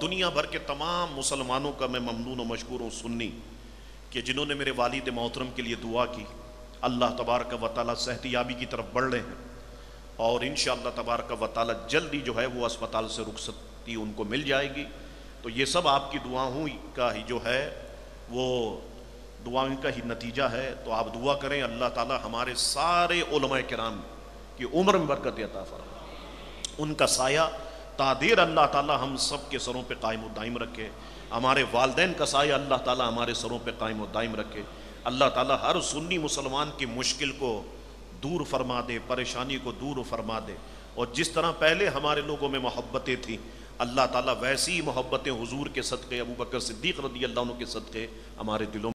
दुनिया भर के तमाम मुसलमानों का मैं ममनून मशहूर हूँ सुन्नी कि जिन्होंने मेरे वालिद मोहतरम के लिए दुआ की, अल्लाह तबारक व ताली सेहतियाबी की तरफ़ बढ़ रहे हैं और इन तबारक व ताली जल्दी जो है वो अस्पताल से रुखसती उनको मिल जाएगी। तो ये सब आपकी दुआओं का ही जो है, वो दुआओं का ही नतीजा है। तो आप दुआ करें, अल्लाह ताला हमारे सारे कराम की उम्र में बरकत अता फरमा उनका साया तादेर अल्लाह ताला हम सब के सरों पे कायम दायम रखे। हमारे वालदेन का साया अल्लाह ताला हमारे सरों पे कायम दायम रखे। अल्लाह ताला हर सुन्नी मुसलमान की मुश्किल को दूर फरमा दे, परेशानी को दूर फरमा दे। और जिस तरह पहले हमारे लोगों में मोहब्बतें थी, अल्लाह ताला वैसी मोहब्बतें हुजूर के सदक़े, अबू बकर सिद्दीक रदी अल्लाह के सदक़े हमारे दिलों